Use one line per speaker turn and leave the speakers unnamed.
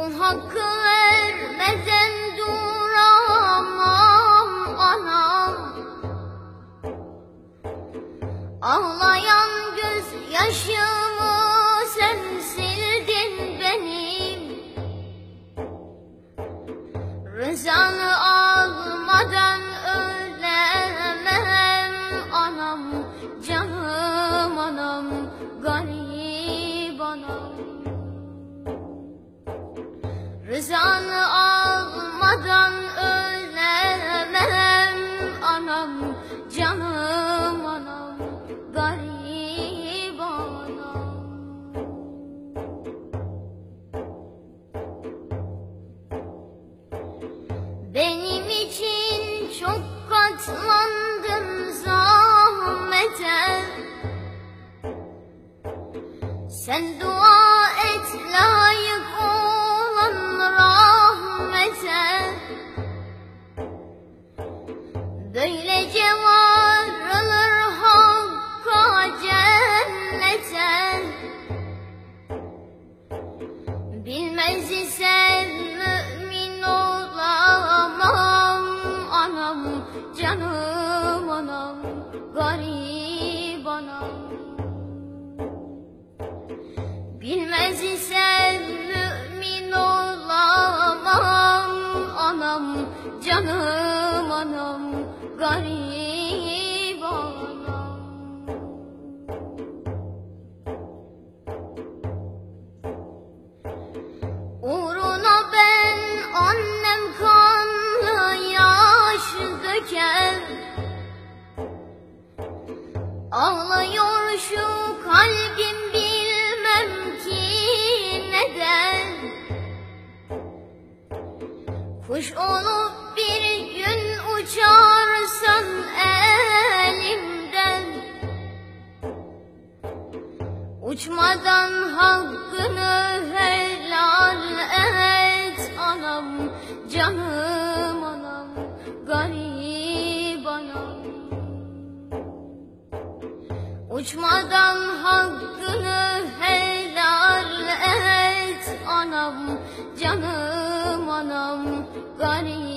Kum hakkı vermezem duramam anam. Ağlayan göz yaşımı sen sildin benim. Rızanı Rızanı almadan ölemem Anam canım anam garip anam. Benim için çok katlandım zahmete. Sen dua Kuş olup bir gün uçarsan elimden. Uçmadan hakkını helal et anam Canım anam garip anam. Uçmadan hakkını helal et anam Canım gani